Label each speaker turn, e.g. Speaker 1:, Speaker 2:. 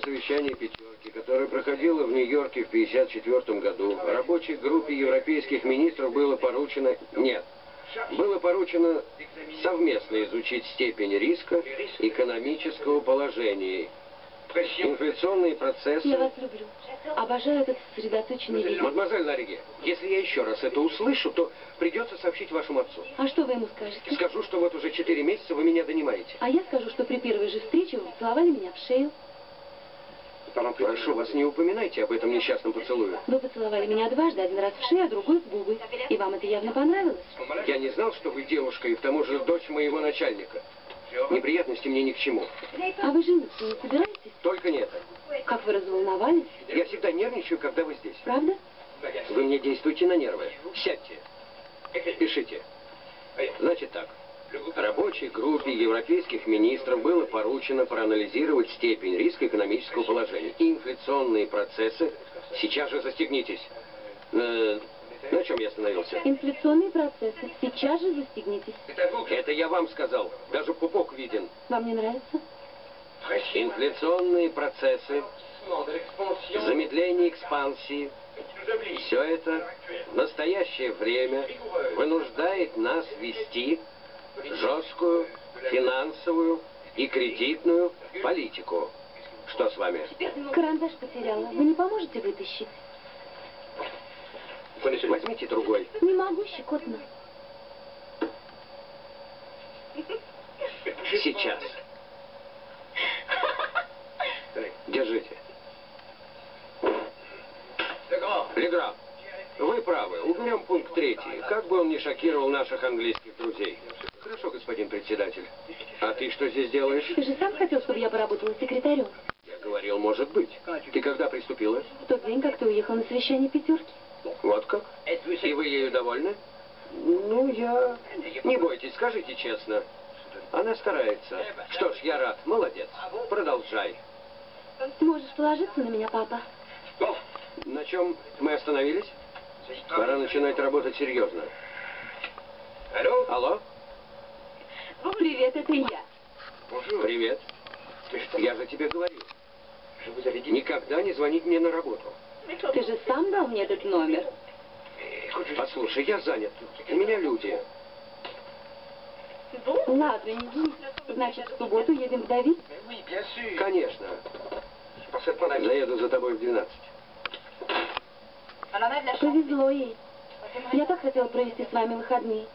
Speaker 1: совещание пятерки, которое проходило в Нью-Йорке в 1954 году, рабочей группе европейских министров было поручено... Нет. Было поручено совместно изучить степень риска экономического положения Инфляционные процессы...
Speaker 2: Я вас люблю. Обожаю этот сосредоточенный вид.
Speaker 1: Мадемуазель Лариге, если я еще раз это услышу, то придется сообщить вашему отцу.
Speaker 2: А что вы ему скажете?
Speaker 1: Скажу, что вот уже четыре месяца вы меня донимаете.
Speaker 2: А я скажу, что при первой же встрече вы поцеловали меня в шею.
Speaker 1: Прошу вас, не упоминайте об этом несчастном поцелуе.
Speaker 2: Вы поцеловали меня дважды, один раз в шею, а другой в губы. И вам это явно понравилось?
Speaker 1: Я не знал, что вы девушка, и к тому же дочь моего начальника. Неприятности мне ни к чему.
Speaker 2: А вы жениться не собираетесь?
Speaker 1: Только не это.
Speaker 2: Как вы разволновались?
Speaker 1: Я всегда нервничаю, когда вы здесь.
Speaker 2: Правда?
Speaker 1: Вы мне действуете на нервы. Сядьте. Пишите. Значит так. Рабочей группе европейских министров было поручено проанализировать степень риска экономического положения. Инфляционные процессы. Сейчас же застегнитесь. Э, на чем я остановился?
Speaker 2: Инфляционные процессы. Сейчас же застегнитесь.
Speaker 1: Это я вам сказал. Даже пупок виден.
Speaker 2: Вам не нравится?
Speaker 1: Инфляционные процессы, замедление экспансии, все это в настоящее время вынуждает нас вести жесткую финансовую и кредитную политику. Что с вами?
Speaker 2: Карандаш потеряла. Вы не поможете вытащить?
Speaker 1: Возьмите другой.
Speaker 2: Не могу, щекотно.
Speaker 1: Сейчас. Держите. Леграм, вы правы. Уберем пункт третий. Как бы он ни шокировал наших английских друзей. Хорошо, господин председатель. А ты что здесь делаешь?
Speaker 2: Ты же сам хотел, чтобы я поработала секретарем.
Speaker 1: Говорил, может быть. Ты когда приступила?
Speaker 2: В тот день, как ты уехал на совещание пятерки.
Speaker 1: Вот как? И вы ею довольны? Ну, я... Не бойтесь, скажите честно. Она старается. Что ж, я рад. Молодец. Продолжай.
Speaker 2: Можешь положиться на меня, папа.
Speaker 1: На чем мы остановились? Пора начинать работать серьезно. Алло? Алло?
Speaker 2: Привет, это я.
Speaker 1: Привет. Я же тебе говорил. Никогда не звонить мне на работу.
Speaker 2: Ты же сам дал мне этот номер.
Speaker 1: Послушай, я занят. У меня люди.
Speaker 2: Ладно, иди. Значит, в субботу едем к Давид?
Speaker 1: Конечно. Заеду за тобой в 12.
Speaker 2: Повезло ей. Я так хотела провести с вами выходные.